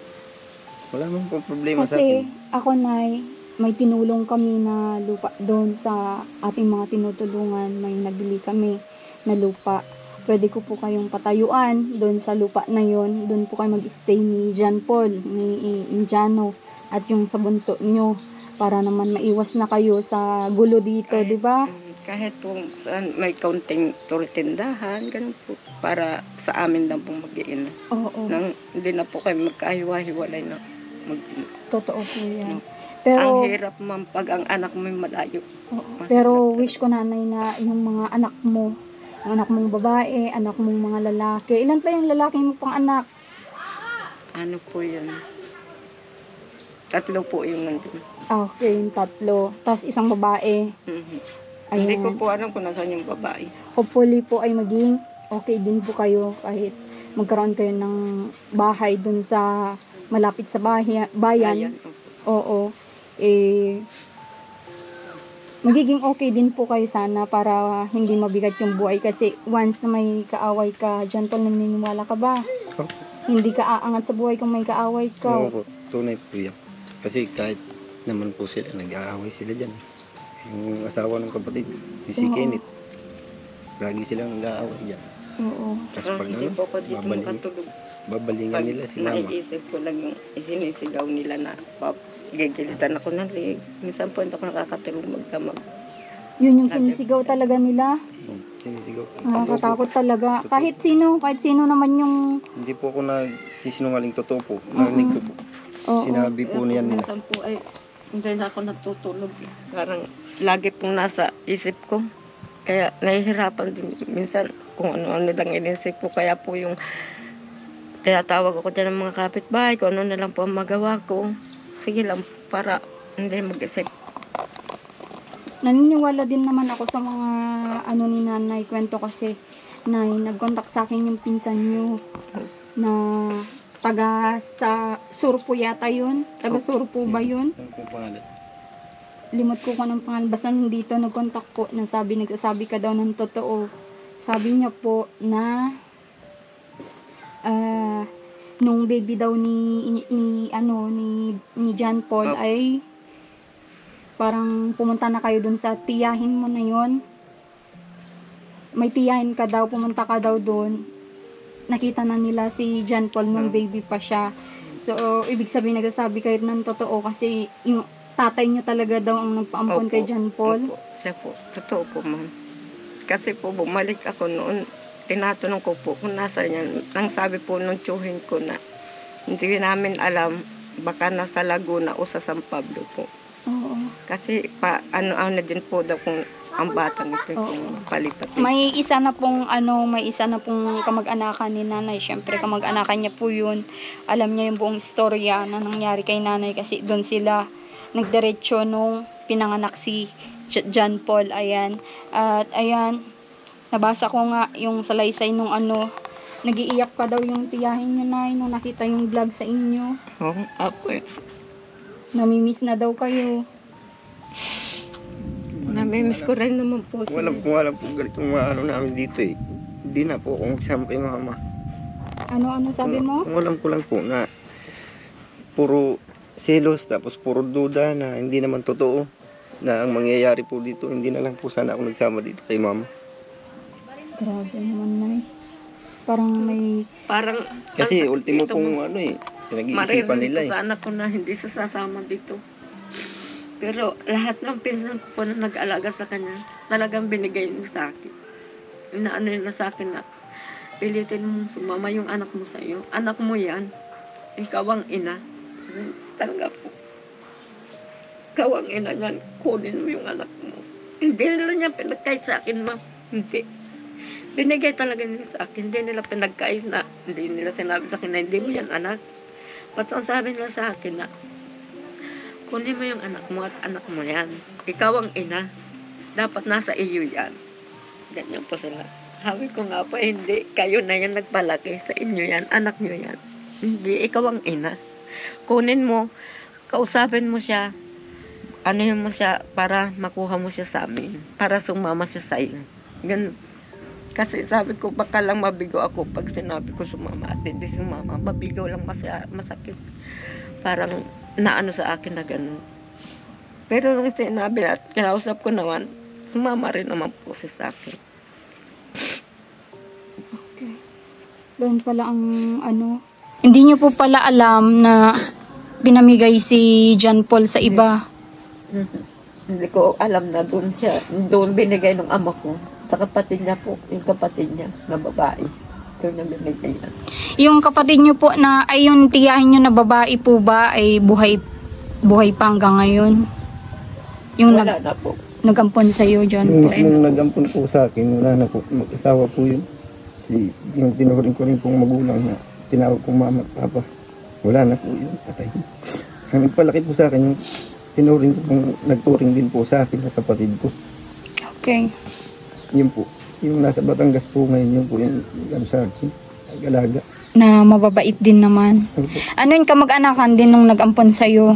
C: Wala naman pong problema sa
B: Kasi
C: akin.
B: ako, Nay, may tinulong kami na lupa doon sa ating mga tinutulungan. May nabili kami na lupa. Pwede ko po kayong patayuan doon sa lupa na yon. Doon po kayo mag-stay ni John Paul, ni Indiano, at yung sa bunso nyo. Para naman maiwas na kayo sa gulo dito, di ba?
A: Kahit po saan may kaunting turtindahan, ganun po. Para sa amin lang pong mag-iina.
B: Oo,
A: Nang hindi na po kayo magkahiwa-hiwalay na mag
B: totoo po yan.
A: ang
B: Pero,
A: hirap man pag ang anak mo ay malayo.
B: Oo. Pero wish ko nanay na yung mga anak mo, anak mong babae, anak mong mga lalaki. Ilan pa yung lalaki mo pang anak?
A: Ano po yun? Tatlo po yung nandun.
B: Ah, Okay, yung tatlo. Tapos isang babae.
A: Mhm. Hindi ko po alam kung nasaan yung babae.
B: Hopefully po ay maging okay din po kayo kahit magkaroon kayo ng bahay dun sa malapit sa bahay, bayan.
A: Ayan. opo.
B: Oo. Eh, magiging okay din po kayo sana para hindi mabigat yung buhay kasi once na may kaaway ka, dyan tol, naniniwala ka ba? Hindi ka aangat sa buhay kung may kaaway ka.
C: Oo po, tunay po yan. Kasi kahit naman po sila, nag-aaway sila dyan. Yung asawa ng kapatid, si
B: Oo.
C: Kenneth. Lagi silang nag-aaway dyan.
B: Oo.
C: Tapos pag
A: hindi
C: ano,
A: po ako dito makatulog.
C: Babalingan
A: Pag
C: nila si mama.
A: naiisip ko lang yung isinisigaw nila na pap, gigilitan ako ng lig. Minsan po hindi ako nakakatulog magdamag.
B: Yun yung sinisigaw talaga nila.
C: Hmm, Sinisigaw.
B: Nakakatakot talaga. Kahit sino, kahit sino naman yung...
C: Hindi po ako nagsisinungaling totoo po. Narinig ko po.
B: Oo.
C: Sinabi po niyan nila.
A: Minsan po ay hindi na ako natutulog. Parang lagi pong nasa isip ko. Kaya nahihirapan din minsan kung ano-ano lang inisip ko. Kaya po yung tinatawag ako dyan ng mga kapitbahay, kung ano na lang po ang magawa ko. Sige lang, para hindi mag-isip.
B: Naniniwala din naman ako sa mga ano ni nanay kwento kasi Nay, nag-contact sa akin yung pinsan nyo na taga sa Surpo yata yun. Taga Surpo ba yun? Limot ko kung anong pangalan. Basta dito nag-contact po na sabi, nagsasabi ka daw ng totoo. Sabi niya po na ah, nung baby daw ni, ni, ni- ano, ni, ni John Paul
A: Opo.
B: ay parang pumunta na kayo dun sa tiyahin mo na yon may tiyahin ka daw, pumunta ka daw doon. Nakita na nila si John Paul nung
A: Hmm.
B: baby pa siya. So, ibig sabihin, nagsasabi kayo ng totoo kasi yung tatay nyo talaga daw ang nagpaampon
A: Opo.
B: kay John Paul.
A: Opo, siya po. Totoo po, ma'am. Kasi po, bumalik ako noon. Tinatanong ko po kung nasa yan. Nang sabi po nung tsuhin ko na hindi namin alam baka nasa Laguna o sa San Pablo po.
B: Oo.
A: Kasi pa, ano-ano din po daw kung ang batang ito
B: Oo.
A: kung palipat.
B: May isa na pong ano, may isa na pong kamag-anakan ni nanay. Syempre kamag-anakan niya po 'yun. Alam niya yung buong istorya na nangyari kay nanay kasi doon sila nagdiretso nung pinanganak si John Paul. Ayan. At ayan, nabasa ko nga yung salaysay nung ano, nagiiyak pa daw yung tiyahin niyo na nung nakita yung vlog sa inyo.
A: Oo, apo. eh.
B: Namimiss na daw kayo.
A: Namimiss ko rin naman po sila.
C: kung alam po ganito mga ano namin dito eh. Hindi na po kung yung mama.
B: Ano-ano sabi
C: Kung-
B: mo?
C: Kung alam ko lang po na puro selos tapos puro duda na hindi naman totoo na ang mangyayari po dito hindi na lang po sana ako nagsama dito kay mama.
B: Grabe naman na Parang may
A: Parang,
C: Kasi
A: ang-
C: ultimo pong
A: mo-
C: ano eh, pinag-iisipan nila
A: ko
C: eh.
A: sana ko na hindi sasama dito. Pero lahat ng pinsan ko po na nag-alaga sa kanya, talagang binigay niya sa akin. Inaano nila sa akin na, pilitin mo sumama yung anak mo sa iyo. Anak mo yan. Ikaw ang ina. Talaga po. Ikaw ang ina niyan. Kunin mo yung anak mo. Hindi nila niya pinagkait sa akin, ma'am. Hindi. Binigay talaga nila sa akin. Hindi nila pinagkait na, hindi nila sinabi sa akin na hindi mo yan anak. Basta ang sabi nila sa akin na, kunin mo yung anak mo at anak mo yan. Ikaw ang ina. Dapat nasa iyo yan. Ganyan po sila. Sabi ko nga po, hindi. Kayo na yan nagpalaki. Sa inyo yan. Anak nyo yan. Hindi. Ikaw ang ina. Kunin mo. Kausapin mo siya. Ano yun mo siya para makuha mo siya sa amin. Para sumama siya sa iyo. Ganun. Kasi sabi ko, baka lang mabigo ako pag sinabi ko sumama at hindi sumama. Mabigo lang masya, masakit. Parang naano sa akin na ganun. Pero nung sinabi at kinausap ko naman, sumama rin naman po siya sa akin.
B: Doon pala ang ano. Hindi niyo po pala alam na pinamigay si John Paul sa iba.
A: Hindi ko alam na doon siya, doon binigay ng ama ko. Sa kapatid niya po, yung kapatid niya na babae. Doon niya binigay.
B: Yung kapatid niyo po na ay yung tiyahin niyo na babae po ba ay buhay buhay pa hanggang ngayon? Yung
A: Wala
B: nag,
A: na po.
B: nagampon sa iyo John
C: Yung
B: Paul.
C: mismong nagampun po sa akin, wala na po, mag-asawa po yun. Si, yung tinuring ko rin pong magulang na tinawag kong mama at papa, wala na po yun. Patay. Ang nagpalaki po sa akin, yung tinuring ko pong, nagturing din po sa akin na kapatid ko.
B: Okay.
C: Yun po. Yung nasa Batangas po ngayon, yun po yung ano sa akin, nag-alaga.
B: Na mababait din naman.
C: Ano po?
B: Ano yung kamag-anakan din nung nagampon sa iyo?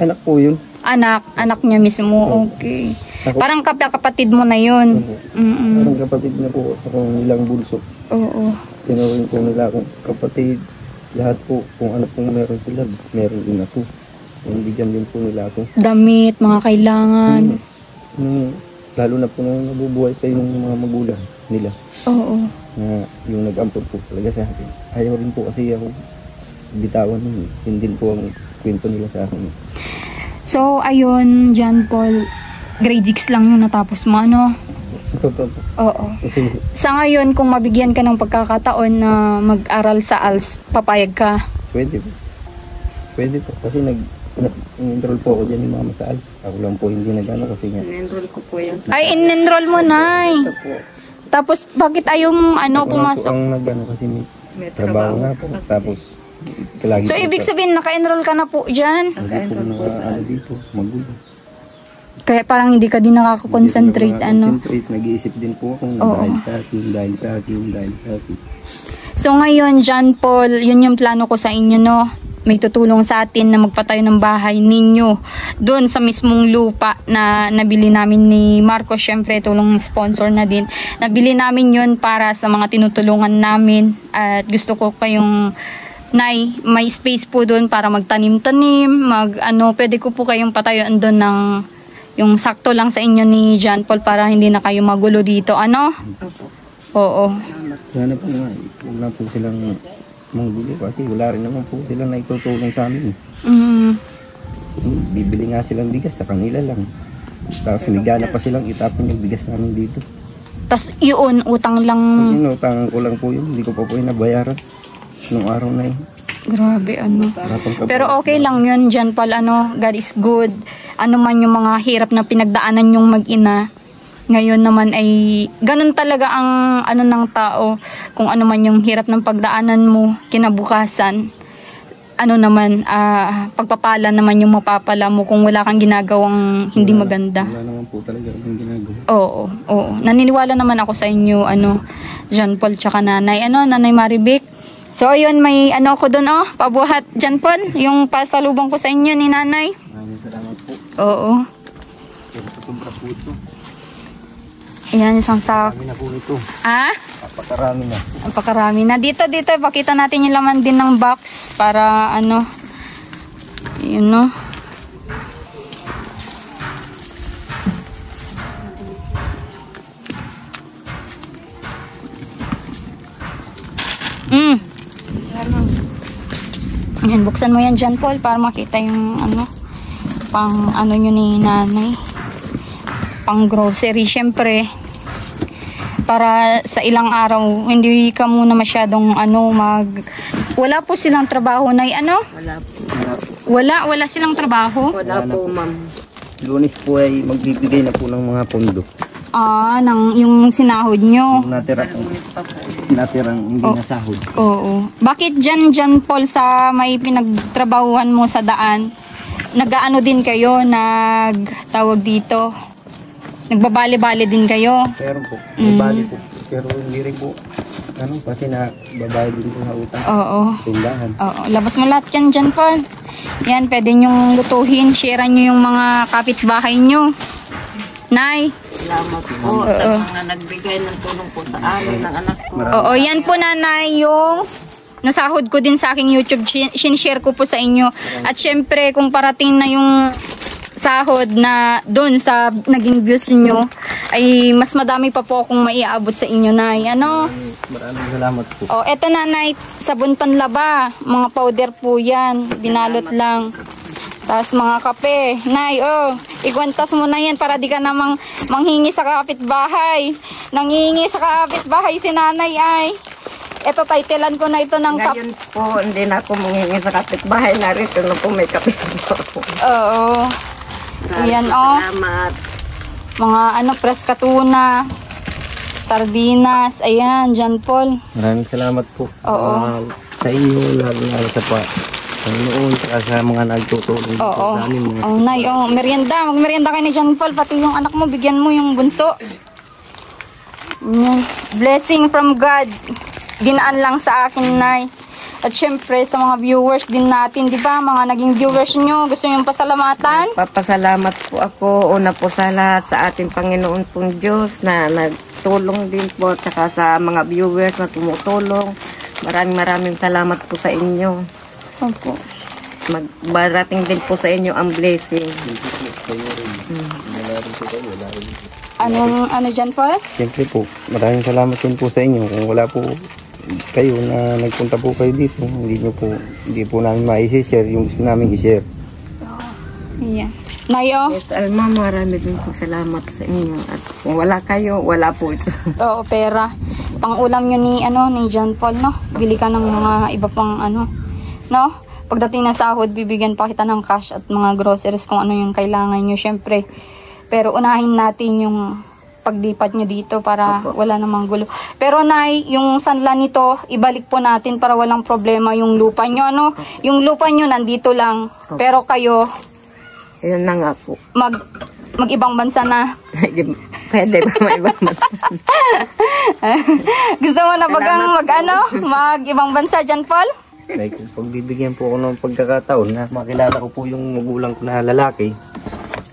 C: Anak po yun.
B: Anak, anak niya mismo. Okay.
C: Ako,
B: Parang kapatid mo na yun.
C: Opo.
B: Mm
C: Parang kapatid na po akong nilang bulso.
B: Oo.
C: Tinuring po nila akong kapatid. Lahat po, kung ano pong meron sila, meron din ako. Bigyan din po nila ako.
B: Damit, mga kailangan.
C: Nung, lalo na po nung nabubuhay pa yung mga magulang nila
B: Oo.
C: na yung nag-ampon po talaga sa akin. Ayaw rin po kasi ako bitawan nun. Yun din po ang kwento nila sa akin.
B: So, ayun, John Paul, grade 6 lang yung natapos mo, ano?
C: Totoo po.
B: Oo.
C: Kasi
B: Sa ngayon, kung mabigyan ka ng pagkakataon na mag-aral sa ALS, papayag ka.
C: pwede po. Pwede po. Kasi nag, nag-enroll po ako dyan yung mama sa ALS. Ako lang po hindi nag-ano kasi nga.
A: In-enroll ko po yan
B: Ay, in-enroll mo, Nay.
A: ito po.
B: Tapos, bakit ayaw mong ano,
C: Ako lang po
B: pumasok?
C: ang nag-ano kasi may
A: May
C: trabaho nga po. Tapos, lagi
B: So, ibig
C: sa-
B: sabihin, naka-enroll ka na po dyan?
C: Hindi po mga
A: sa
C: ano dito, magulo.
B: Kaya parang hindi ka din nakaka-concentrate, ano.
C: nakakonsentrate. Nag-iisip din po ako
B: Oo.
C: dahil sa akin, dahil sa akin, dahil sa akin.
B: So ngayon, John Paul, yun yung plano ko sa inyo, no? May tutulong sa atin na magpatayo ng bahay ninyo doon sa mismong lupa na nabili namin ni Marco. Syempre, tulong ng sponsor na din. Nabili namin yun para sa mga tinutulungan namin. At gusto ko kayong Nay, may space po doon para magtanim-tanim, mag ano, pwede ko po kayong patayuan doon ng yung sakto lang sa inyo ni John Paul para hindi na kayo magulo dito. Ano? Oo.
C: Sana po nga, huwag na po silang manggulo kasi wala rin naman po silang naitutulong sa amin.
B: Mm.
C: Bibili nga silang bigas sa kanila lang. Tapos may gana pa silang itapon yung bigas namin dito.
B: Tas yun, utang lang.
C: Ang inutangan ko lang po yun, hindi ko pa po yung nabayaran. Nung araw na yun.
B: Grabe, ano. Pero okay lang yun, John Paul, ano, God is good. Ano man yung mga hirap na pinagdaanan yung mag-ina. Ngayon naman ay, ganun talaga ang ano ng tao. Kung ano man yung hirap ng pagdaanan mo, kinabukasan. Ano naman, ah, pagpapala naman yung mapapala mo kung wala kang ginagawang hindi maganda.
C: Wala naman po talaga akong ginagawa.
B: Oo, oo. Naniniwala naman ako sa inyo, ano, John Paul tsaka nanay. Ano, nanay Marivic? So, ayun, may ano ako doon, oh, pabuhat, John Paul, yung pasalubong ko sa inyo ni nanay.
C: Maraming salamat po.
B: Oo.
C: Kumpra po ito.
B: Ayan, isang sak.
C: Kami na po ito.
B: Ah?
C: Napakarami na.
B: Ang pakarami na. Dito, dito, pakita natin yung laman din ng box para, ano, yun, no? Mm. Yan, buksan mo yan dyan, Paul, para makita yung, ano, pang, ano nyo ni nanay. Pang grocery, syempre. Para sa ilang araw hindi ka muna masyadong ano mag wala po silang trabaho na ano?
A: Wala po.
B: wala wala silang trabaho?
A: Wala po, ma'am.
C: Lunes po ay magbibigay na po ng mga pondo.
B: ah nang yung sinahod nyo.
C: Kung natira, natirang hindi nasahod.
B: oo. Bakit dyan dyan Paul sa may pinagtrabahuhan mo sa daan nagaano din kayo nag tawag dito nagbabali-bali din kayo
C: Pero po, may bali po. Pero hindi rin po, ano, kasi na babayad din po sa utang.
B: oo
C: Tindahan.
B: Oo, labas mo lahat yan dyan, Paul. Yan, pwede nyong lutuhin. Share nyo yung mga kapitbahay nyo. Nay.
A: Salamat po sa mga nagbigay ng tulong po sa amin ng anak ko.
B: Oo, yan po, nanay, yung nasahod ko din sa aking YouTube. Sinishare ko po sa inyo. At syempre, kung parating na yung sahod na doon sa naging views nyo, ay mas madami pa po akong maiaabot sa inyo, Nay. Ano?
C: Maraming salamat po.
B: Oh, eto na, Nay. Sabon panlaba. Mga powder po yan. Binalot lang. Tapos mga kape. Nay, oh, igwantas mo na yan para di ka namang manghingi sa kapitbahay. Nanghingi sa kapitbahay si nanay ay. Eto, titlean ko na ito ng kap...
A: Ngayon po, hindi na ako manghingi sa kapitbahay na rin. na po may kapitbahay po.
B: Oo. Ayan, oh.
A: Salamat.
B: Mga ano, preska tuna. Sardinas. Ayan, John Paul.
C: Maraming salamat po.
B: Oo.
C: Ah, sa inyo, lalo na sa pa. Saka sa mga nagtutulong
B: Oo.
C: Mga
B: Oh, nay, oh, merienda. Magmerienda kayo ni John Paul. Pati yung anak mo, bigyan mo yung bunso. Blessing from God. Dinaan lang sa akin, nay. At syempre, sa mga viewers din natin, di ba? Mga naging viewers nyo, gusto nyo pasalamatan?
A: Papasalamat po ako una po sa lahat sa ating Panginoon pong Diyos na nagtulong din po at saka sa mga viewers na tumutulong. Maraming maraming salamat po sa inyo.
B: Opo.
A: Magbarating din po sa inyo ang blessing.
B: Anong, ano dyan, Paul?
C: Siyempre po, maraming salamat din po sa inyo. Kung wala po kayo na nagpunta po kayo dito, hindi nyo po, hindi po namin ma-share yung gusto namin i-share.
B: Ayan. Nayo?
A: Yes, Alma, marami din po salamat sa inyo. At kung wala kayo, wala po ito. [LAUGHS]
B: Oo, pera. Pang-ulam nyo ni, ano, ni John Paul, no? Bili ka ng mga iba pang, ano, no? Pagdating ng sahod, bibigyan pa kita ng cash at mga groceries kung ano yung kailangan nyo, syempre. Pero unahin natin yung paglipat nyo dito para wala namang gulo. Pero Nay, yung sanla nito, ibalik po natin para walang problema yung lupa nyo, ano? Yung lupa nyo nandito lang. Pero kayo,
A: Ayun na nga po.
B: mag mag-ibang bansa na?
A: Pwede ba may ibang bansa? [LAUGHS]
B: Gusto mo na bagang mag ano, mag-ibang bansa dyan, Paul?
C: Like, pagbibigyan po ako ng pagkakataon na makilala ko po yung magulang ko na lalaki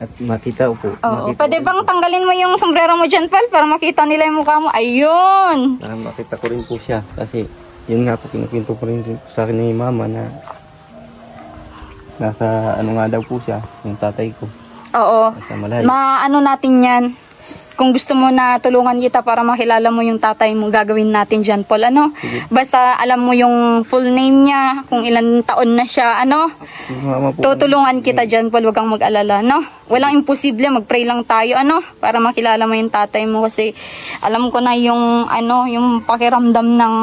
C: at makita po.
B: Oo.
C: makita
B: Pwede bang tanggalin mo yung sombrero mo dyan, Paul, para makita nila yung mukha mo? Ayun!
C: Para makita ko rin po siya. Kasi yun nga po, kinukwento ko rin sa akin ni mama na nasa ano nga daw po siya, yung tatay ko.
B: Oo.
C: Nasa malayo.
B: Maano natin yan. Kung gusto mo na tulungan kita para makilala mo yung tatay mo, gagawin natin dyan, Paul. Ano? Basta alam mo yung full name niya, kung ilan taon na siya, ano?
C: Yung mama po,
B: Tutulungan kita dyan, Paul. Huwag kang mag-alala, no? Walang imposible. Mag-pray lang tayo, ano? Para makilala mo yung tatay mo. Kasi alam ko na yung, ano, yung pakiramdam ng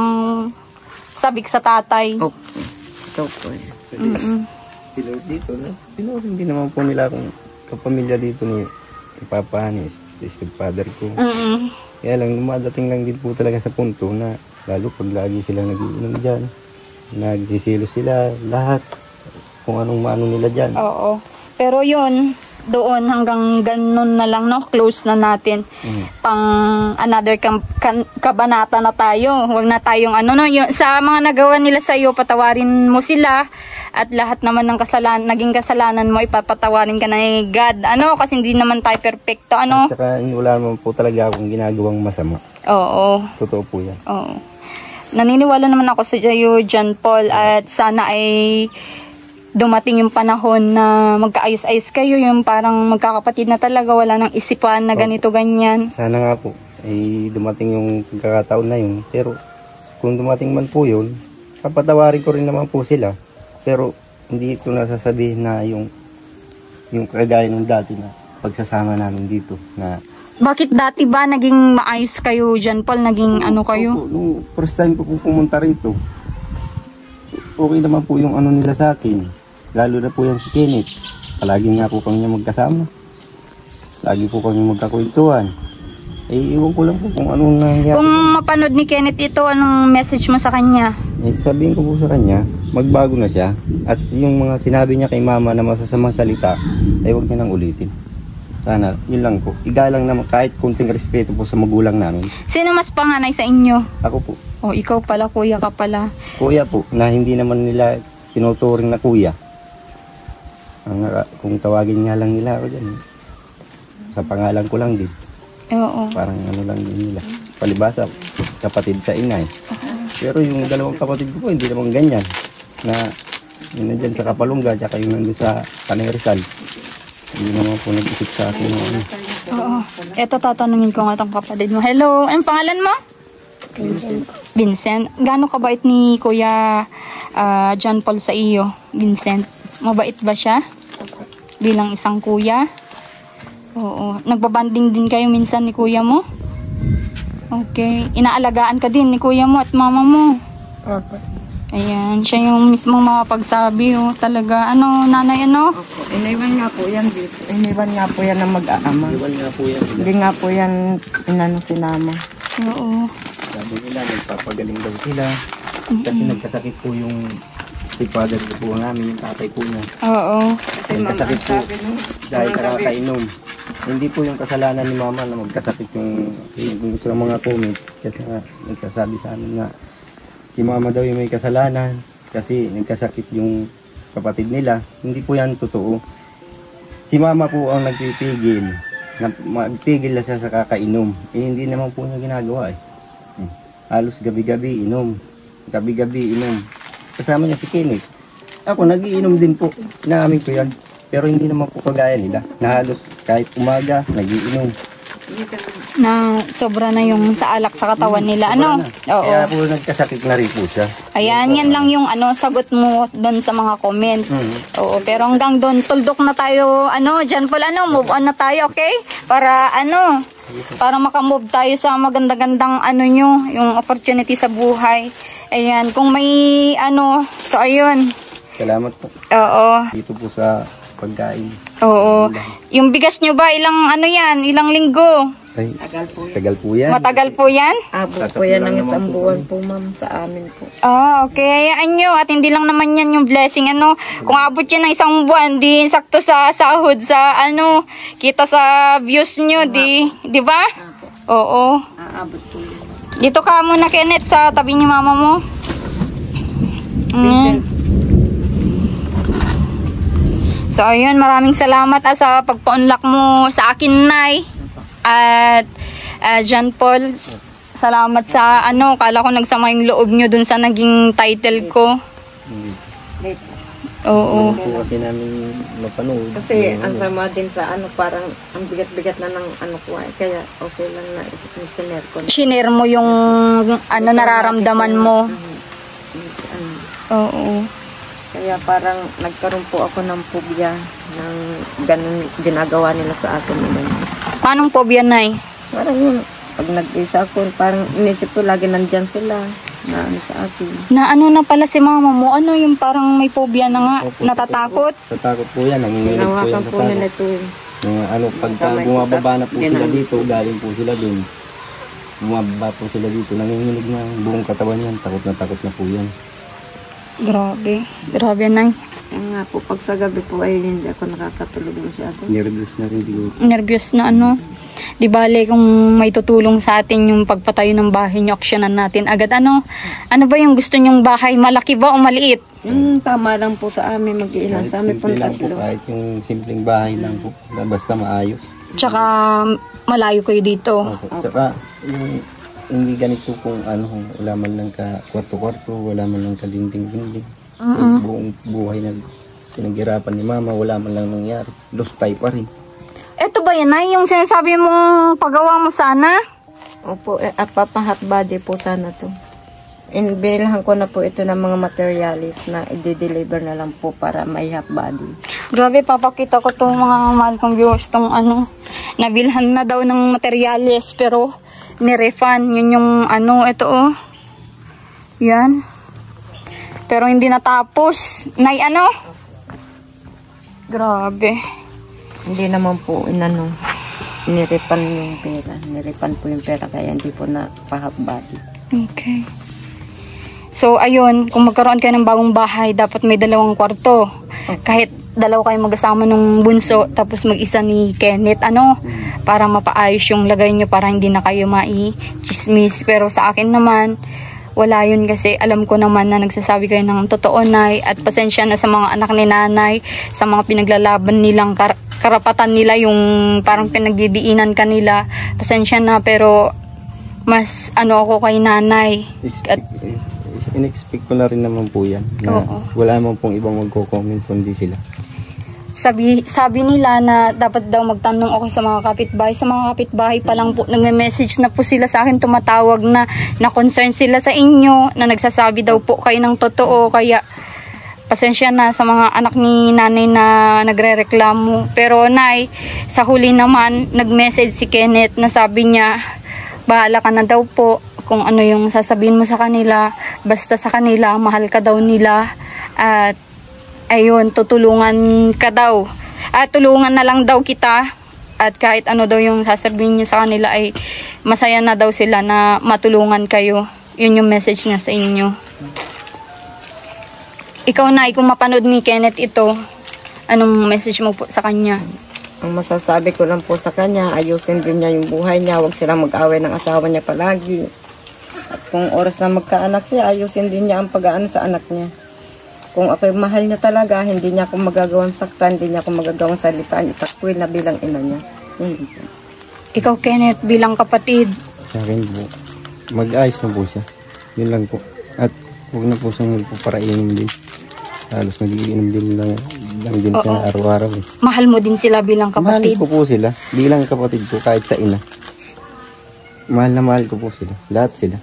B: sabik sa tatay.
A: Opo. Ito po.
C: Pino dito, no? Pinurin din naman po nila akong kapamilya dito ni, Papa, ni stepfather ko.
B: Mm-mm.
C: Kaya lang, dumadating lang din po talaga sa punto na lalo pag lagi silang nagiinom dyan, nagsisilo sila, lahat, kung anong maano nila dyan.
B: Oo. Pero yun, doon hanggang ganun na lang, no? Close na natin.
C: Mhm.
B: Pang another kam- kan- kabanata na tayo. Huwag na tayong ano, no? Yung, sa mga nagawa nila sa iyo, patawarin mo sila. At lahat naman ng kasalanan, naging kasalanan mo, ipapatawarin ka na ni God. Ano? Kasi hindi naman tayo perfecto, ano?
C: At saka wala naman po talaga akong ginagawang masama.
B: Oo.
C: Totoo po yan.
B: Oo. Naniniwala naman ako sa iyo, John Paul, at sana ay dumating yung panahon na magkaayos-ayos kayo, yung parang magkakapatid na talaga, wala nang isipan na ganito, ganyan.
C: Sana nga po, ay dumating yung pagkakataon na yun. Pero kung dumating man po yun, papatawarin ko rin naman po sila. Pero hindi ko nasasabihin na yung yung kagaya ng dati na pagsasama namin dito na
B: Bakit dati ba naging maayos kayo, John Paul? Naging ano kayo?
C: Opo, nung first time ko po pumunta rito, okay naman po yung ano nila sa akin. Lalo na po yan si Kenneth. Palagi nga po kami magkasama. Lagi po kami magkakwentuhan. Eh, iwan ko lang po kung anong nangyari.
B: Kung mapanood ni Kenneth ito, anong message mo sa kanya?
C: Eh, sabihin ko po sa kanya, magbago na siya. At yung mga sinabi niya kay mama na masasamang salita, ay huwag niya nang ulitin. Sana, yun lang po. Igalang naman kahit kunting respeto po sa magulang namin.
B: Sino mas panganay sa inyo?
C: Ako po,
B: O, ikaw pala, kuya ka pala.
C: kuya po, na hindi naman nila tinuturing na kuya. Ang, kung tawagin nga lang nila ako dyan, sa pangalan ko lang din.
B: Oo.
C: Parang ano lang din nila. Palibasa, kapatid sa inay. Pero yung dalawang kapatid ko po, hindi naman ganyan. Na yun nandyan sa Kapalungga, tsaka yung nandun sa Tanay Rizal. Hindi naman po nag-isip sa akin. ng Ano.
B: Oo. Ito, tatanungin ko nga itong kapatid mo. Hello, anong pangalan mo? Vincent. Vincent. Gaano kabait ni Kuya ah, John Paul sa iyo, Vincent? Mabait ba siya? Bilang isang kuya? Oo. Nagbabanding din kayo minsan ni kuya mo? Okay. Inaalagaan ka din ni kuya mo at mama mo.
A: Opo.
B: Ayan, siya yung mismo makapagsabi, oh, talaga, ano, nanay, ano?
A: Opo. Iniwan nga po yan dito. Iniwan nga po yan ng mag-aama.
C: Iwan nga po yan.
A: Hindi nga po yan inano sinama.
B: Oo.
C: Sabi nila, nagpapagaling daw sila. Kasi nagkasakit po yung stepfather ko po namin, yung tatay po niya.
B: Oo.
A: Kasi
C: Nagkasakit po dahil
A: ang
C: sa
A: sabi-
C: kakainom. Hindi po yung kasalanan ni mama na magkasakit yung, gusto ng mga comment. Kasi nga, nagsasabi sa amin na si mama daw yung may kasalanan kasi nagkasakit yung kapatid nila. Hindi po yan totoo. Si mama po ang nagpipigil. Na, magpigil na siya sa kakainom. Eh, hindi naman po niya ginagawa eh. Hmm. Halos gabi-gabi inom. Gabi-gabi inom. Kasama niya si Kenneth. Ako, nagiinom din po. Inaamin ko yan. Pero hindi naman po kagaya nila. Na halos kahit umaga, nagiinom.
B: Na sobra na yung sa alak sa katawan nila, ano? Oo.
C: Kaya po nagkasakit na rin po siya.
B: Ayan, yan lang yung ano, sagot mo doon sa mga comment.
C: Hmm.
B: Oo, pero hanggang doon, tuldok na tayo, ano, dyan pala, ano, move on na tayo, okay? Para, ano, para makamove tayo sa maganda-gandang, ano nyo, yung opportunity sa buhay. Ayan, kung may, ano, so ayun,
C: Salamat po.
B: oo,
C: Dito po sa pagkain.
B: oo. Yung bigas nyo ba, ilang, ano yan, ilang linggo?
C: Ay,
A: Tagal po yan.
C: tagal po yan.
B: Matagal po yan?
A: Abo po yan ng isang buwan po, ma'am, sa amin po.
B: Ah, okay. Hayaan nyo. At hindi lang naman yan yung blessing. Ano, kung abot yan ng isang buwan, di sakto sa sahod, sa ano, kita sa views nyo, di, di ba? Oo.
A: Aabot po yan.
B: Dito ka muna, Kenneth, sa tabi ni mama mo. Mm. So, ayun, maraming salamat ah, sa pagpa-unlock mo sa akin, Nay. At ah, John Paul, salamat sa ano, kala ko nagsama yung loob nyo dun sa naging title ko. Oo.
C: Po kasi namin mapanood.
A: Kasi ang sama din sa ano, parang ang bigat-bigat na ng ano ko. ay. Kaya okay lang na isip ni Siner ko.
B: Shinare mo yung ano nararamdaman mo.
A: Ano,
B: Oo.
A: Kaya parang nagkaroon po ako ng phobia ng ganun ginagawa nila sa akin. Ganun.
B: Paanong phobia, Nay?
A: Parang yun, pag nag-isa ako, parang inisip ko lagi nandyan sila na ano sa akin.
B: Na ano na pala si mama mo? Ano yung parang may phobia na nga?
C: Opo.
B: Natatakot?
C: Tatakot po yan. Nanginginig po yan
A: Hinawakan
C: sa
A: po nila
C: takot.
A: ito. eh.
C: Mga ano, pagka
A: Kamay ko,
C: bumababa na po
A: tas
C: sila
A: ganun.
C: dito, galing po sila dun. Bumababa po sila dito, nanginginig na ang buong katawan yan. Takot na takot na po yan.
B: Grabe. Grabe, Nay.
A: Kaya nga po, pag sa gabi po ay hindi ako nakakatulog masyado.
C: Nervous na rin siguro.
B: Nervyos na ano. Di bale kung may tutulong sa atin yung pagpatayo ng bahay nyo, aksyonan natin agad. Ano? Ano ba yung gusto nyong bahay? Malaki ba o maliit?
A: Hmm, tama lang po sa amin mag-iilan. Sa amin po
C: simple lang po,
A: tatlo.
C: kahit yung simpleng bahay lang po. Basta maayos.
B: Tsaka malayo kayo dito.
C: Opo. Tsaka yung hindi ganito kung ano, wala man lang ka kwarto-kwarto, wala man lang ka dingding-dingding. Buong buhay na pinaghirapan ni mama, wala man lang nangyari. Lost tayo pa rin.
B: Eto ba yan, Nay? Yung sinasabi mong pagawa mo sana?
A: Opo, eh, apapahot body po sana to. In, binilhan ko na po ito ng mga materialis na i-deliver na lang po para may half body.
B: Grabe, papakita ko tong mga mahal kong viewers tong ano, nabilhan na daw ng materyales pero nirefund. Yun yung ano, ito oh. Yan. Pero hindi natapos. Nay, ano? Grabe.
A: Hindi naman po inano, niripan yung pera. Niripan po yung pera kaya hindi po na pa-half body.
B: Okay. So, ayun, kung magkaroon kayo ng bagong bahay, dapat may dalawang kwarto. Kahit dalawa kayo mag-asama nung bunso, tapos mag-isa ni Kenneth, ano, para mapaayos yung lagay nyo, para hindi na kayo mai-chismis. Pero sa akin naman, wala yun kasi alam ko naman na nagsasabi kayo ng totoo, Nay, at pasensya na sa mga anak ni Nanay, sa mga pinaglalaban nilang kar- karapatan nila, yung parang pinagdidiinan kanila. Pasensya na, pero mas ano ako kay Nanay. At
C: in-expect ko na rin naman po yan. Na
B: Oo.
C: wala naman pong ibang magko-comment kundi sila.
B: sabi, sabi nila na dapat daw magtanong ako sa mga kapitbahay. Sa mga kapitbahay pa lang po, nagme-message na po sila sa akin, tumatawag na, na concern sila sa inyo, na nagsasabi daw po kayo ng totoo, kaya pasensya na sa mga anak ni nanay na nagre-reklamo. Pero nay, sa huli naman, nag-message si Kenneth na sabi niya, bahala ka na daw po kung ano yung sasabihin mo sa kanila. Basta sa kanila, mahal ka daw nila. At ayun, tutulungan ka daw. At tulungan na lang daw kita. At kahit ano daw yung sasabihin niya sa kanila ay masaya na daw sila na matulungan kayo. Yun yung message niya sa inyo. Ikaw na, kung mapanood ni Kenneth ito, anong message mo po sa kanya?
A: Ang masasabi ko lang po sa kanya, ayusin din niya yung buhay niya, huwag silang mag-away ng asawa niya palagi. At kung oras na magkaanak siya, ayusin din niya ang pag-aano sa anak niya. Kung ako'y mahal niya talaga, hindi niya ako magagawang saktan, hindi niya ako magagawang salitaan, itakwil na bilang ina niya. Yun.
B: Ikaw, Kenneth, bilang kapatid,
C: Sa akin po, mag-ayos na po siya. Yun lang po. At huwag na po siyang magpaparainom din. Halos nagiinom din lang, lang din siya
B: Oo.
C: araw-araw. Eh.
B: mahal mo din sila bilang
C: Mahal
B: kapatid.
C: ko po sila. Bilang kapatid ko kahit sa ina. Mahal na mahal ko po sila. Lahat sila.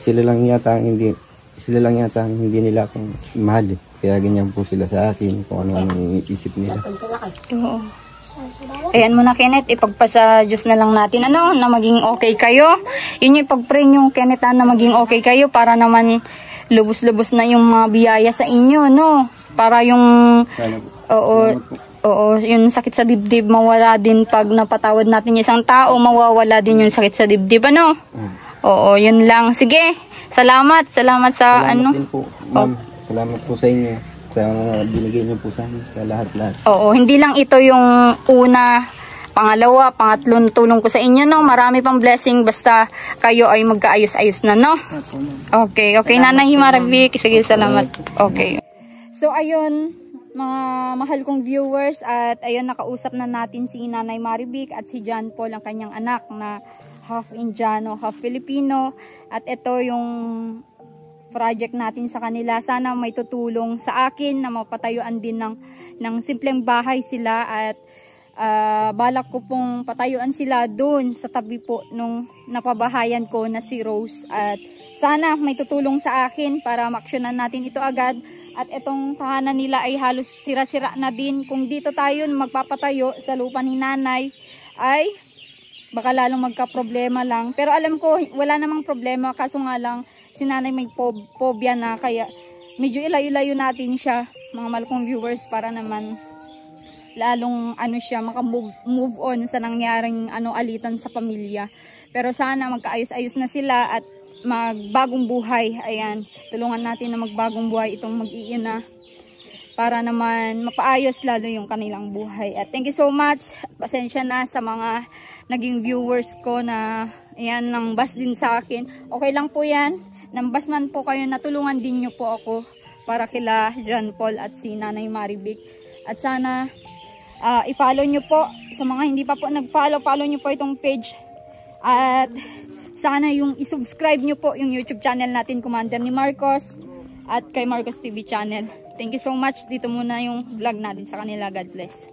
C: Sila lang yata ang hindi sila lang yata ang hindi nila akong mahal eh. Kaya ganyan po sila sa akin kung ano ang iniisip nila.
B: Oo. Ayan mo na, Kenneth. Ipagpasa Diyos na lang natin, ano, na maging okay kayo. Yun yung ipag-pray nyo, Kenneth, ah, na maging okay kayo para naman lubos-lubos na yung mga biyaya sa inyo, no? Para yung, oo. Oo, yung sakit sa dibdib mawala din pag napatawad natin yung isang tao, mawawala din yung sakit sa dibdib, ano?
C: Mm.
B: Oo, yun lang. Sige, salamat. Salamat sa
C: Salamat
B: ano.
C: din po, ma'am. Salamat po sa inyo. Sa mga binigay niyo po sa amin. Sa lahat-lahat.
B: Oo, hindi lang ito yung una, pangalawa, pangatlong tulong ko sa inyo, no? Marami pang blessing basta kayo ay magkaayos-ayos na, no? Okay, okay. Nanay Himarabik, sige, salamat. Okay. So, ayun, mga mahal kong viewers, at ayun, nakausap na natin si Nanay Maribik at si John Paul, ang kanyang anak na half Indiano, half Filipino. At ito yung project natin sa kanila. Sana may tutulong sa akin na mapatayuan din ng, ng simpleng bahay sila at ah, balak ko pong patayuan sila doon sa tabi po nung napabahayan ko na si Rose. At sana may tutulong sa akin para maksyonan natin ito agad. At itong tahanan nila ay halos sira-sira na din. Kung dito tayo magpapatayo sa lupa ni nanay ay baka lalong magka-problema lang. Pero alam ko, wala namang problema. Kaso nga lang, si nanay may phob- phobia na. Kaya medyo ilayo-layo natin siya, mga malkong viewers, para naman lalong ano siya, makamove move on sa nangyaring ano, alitan sa pamilya. Pero sana magkaayos-ayos na sila at magbagong buhay. Ayan, tulungan natin na magbagong buhay itong mag-iina para naman mapaayos lalo yung kanilang buhay. At thank you so much. Pasensya na sa mga naging viewers ko na ayan, nang bas din sa akin. Okay lang po yan. Nang bas man po kayo, natulungan din nyo po ako para kila John Paul at si Nanay Maribik. At sana ah, i-follow nyo po. Sa mga hindi pa po nag-follow, follow nyo po itong page. At sana yung i-subscribe nyo po yung YouTube channel natin, Commander ni Marcos at kay Marcos TV channel. Thank you so much. Dito muna yung vlog natin sa kanila. God bless.